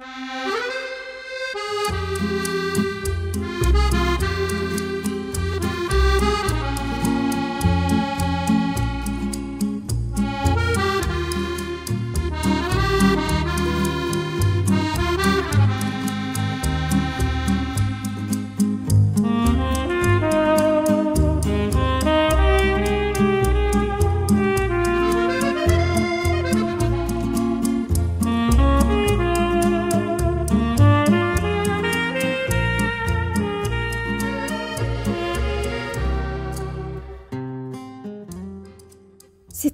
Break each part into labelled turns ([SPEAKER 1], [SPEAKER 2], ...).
[SPEAKER 1] Thank you.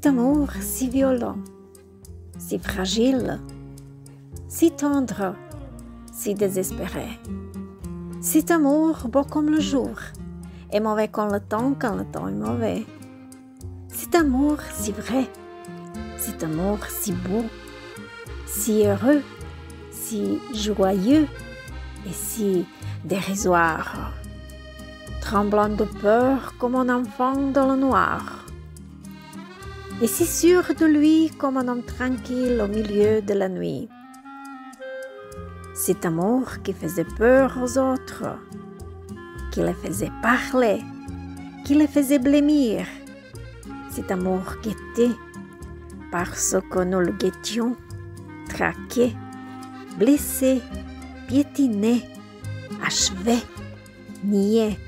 [SPEAKER 1] Cet amour si violent, si fragile, si tendre, si désespéré. Cet amour beau comme le jour et mauvais comme le temps quand le temps est mauvais. Cet amour si vrai, cet amour si beau, si heureux, si joyeux et si dérisoire. Tremblant de peur comme un enfant dans le noir et si sûr de lui comme un homme tranquille au milieu de la nuit. Cet amour qui faisait peur aux autres, qui les faisait parler, qui les faisait blêmir, cet amour guetté parce que nous le guettions, traqué, blessé, piétiné, achevé, nié,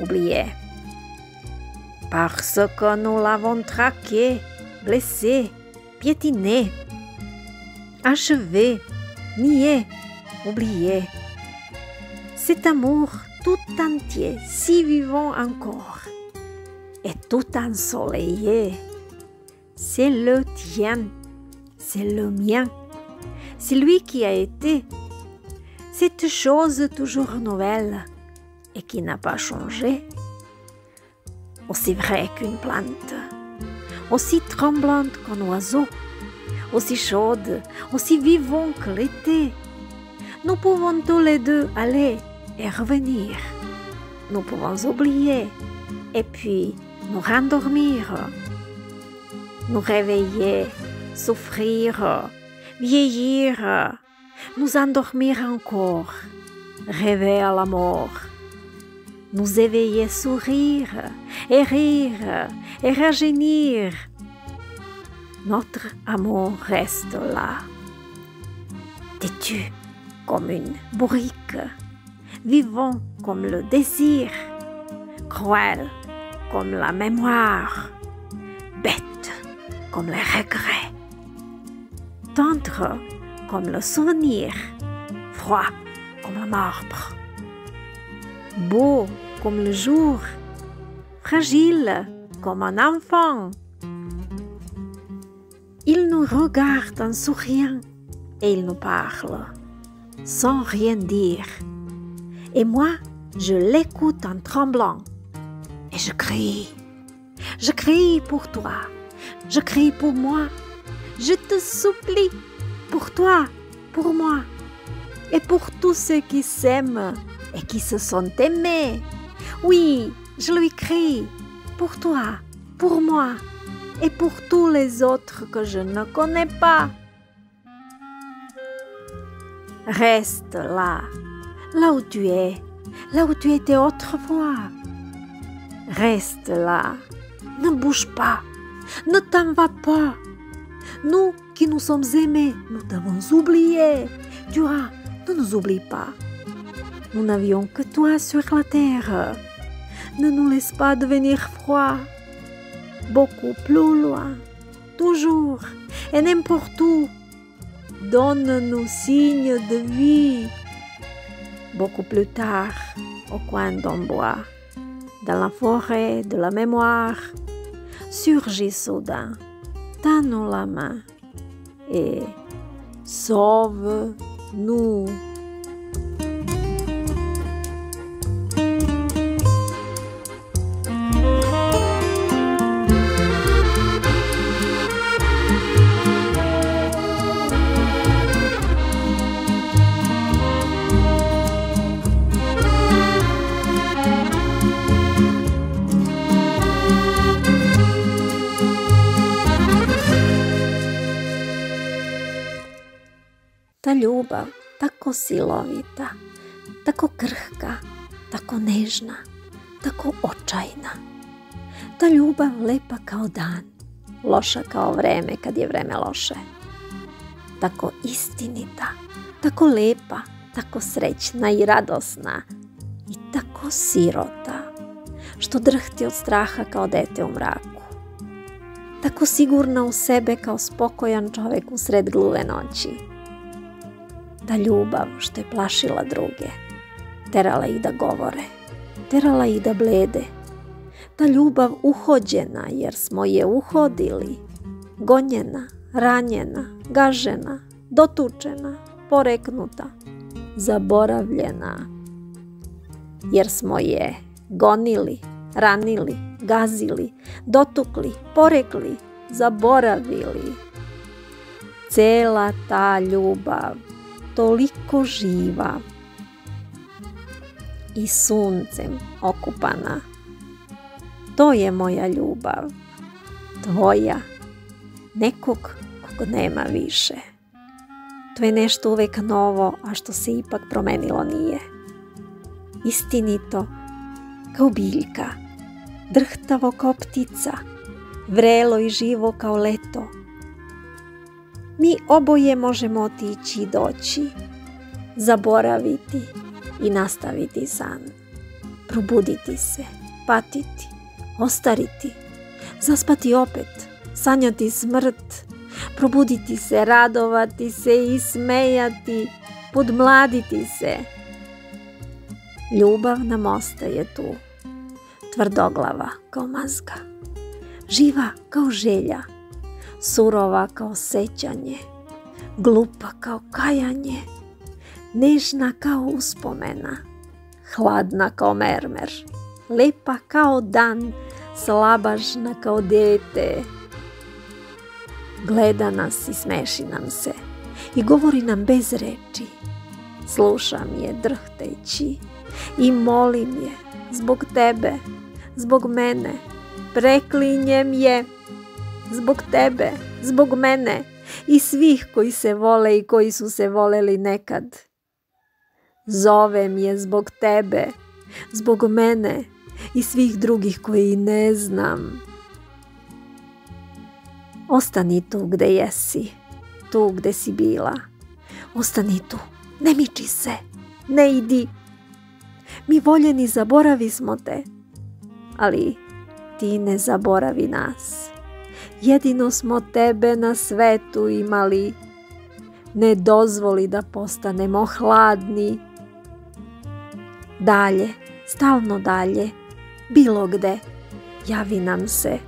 [SPEAKER 1] oublié parce que nous l'avons traqué, blessé, piétiné, achevé, nié, oublié. Cet amour tout entier, si vivant encore, et tout ensoleillé, c'est le tien, c'est le mien, c'est lui qui a été, cette chose toujours nouvelle et qui n'a pas changé aussi vrai qu'une plante, aussi tremblante qu'un oiseau, aussi chaude, aussi vivant que l'été. Nous pouvons tous les deux aller et revenir. Nous pouvons oublier et puis nous rendormir, nous réveiller, souffrir, vieillir, nous endormir encore, rêver à la mort nous éveiller, sourire et rire et rajeunir. Notre amour reste là, têtu comme une bourrique, vivant comme le désir, cruel comme la mémoire, bête comme les regrets, tendre comme le souvenir, froid comme le marbre beau comme le jour, fragile comme un enfant. Il nous regarde en souriant et il nous parle sans rien dire. Et moi, je l'écoute en tremblant et je crie. Je crie pour toi. Je crie pour moi. Je te supplie pour toi, pour moi et pour tous ceux qui s'aiment et qui se sont aimés. Oui, je lui crie pour toi, pour moi et pour tous les autres que je ne connais pas. Reste là, là où tu es, là où tu étais autrefois. Reste là, ne bouge pas, ne t'en va pas. Nous qui nous sommes aimés, nous t'avons oublié. Tu vois, ne nous oublie pas. Nous n'avions que toi sur la terre. Ne nous laisse pas devenir froid. Beaucoup plus loin, toujours et n'importe où. Donne-nous signe de vie. Beaucoup plus tard, au coin d'un bois, dans la forêt de la mémoire, surgit soudain, donne-nous la main et sauve-nous.
[SPEAKER 2] ta ljubav
[SPEAKER 1] tako silovita, tako krhka, tako nežna, tako očajna. Ta ljubav lepa kao dan, loša kao vreme kad je vreme loše. Tako istinita, tako lepa, tako srećna i radosna i tako sirota, što drhti od straha kao dete u mraku. Tako sigurna u sebe kao spokojan čovek u sred gluve noći ta ljubav što je plašila druge, terala ih da govore, terala ih da blede. Ta ljubav uhođena jer smo je uhodili, gonjena, ranjena, gažena, dotučena, poreknuta, zaboravljena, jer smo je gonili, ranili, gazili, dotukli, porekli, zaboravili. Cela ta ljubav, toliko živa i suncem okupana. To je moja ljubav, tvoja, nekog kog nema više. To je nešto uvek novo, a što se ipak promenilo nije. Istinito, kao biljka, drhtavo kao ptica, vrelo i živo kao leto. Mi oboje možemo otići i doći, zaboraviti i nastaviti san, probuditi se, patiti, ostariti, zaspati opet, sanjati smrt, probuditi se, radovati se i smejati, podmladiti se. Ljubav nam ostaje tu, tvrdoglava kao mazga, živa kao želja, surova kao sećanje, glupa kao kajanje, nežna kao uspomena, hladna kao mermer, lepa kao dan, slabažna kao dete, gleda nas i smeši nam se i govori nam bez reči. Slušam je drhteći i molim je zbog tebe, zbog mene. Preklinjem je zbog tebe, zbog mene i svih koji se vole i koji su se voleli nekad. Zovem je zbog tebe, zbog mene i svih drugih koji ne znam. Ostani tu gde jesi, tu gde si bila. Ostani tu, ne miči se, ne idi. Mi voljeni zaboravi smo te, ali ti ne zaboravi nas. Jedino smo tebe na svetu imali. Ne dozvoli da postanemo hladni. Dalje, stalno dalje, bilo gde, javi nam se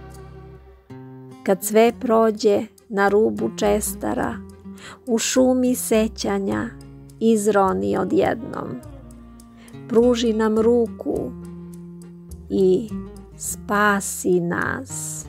[SPEAKER 1] kad sve prođe na rubu čestara, u šumi sećanja izroni odjednom. Pruži nam ruku i spasi nas.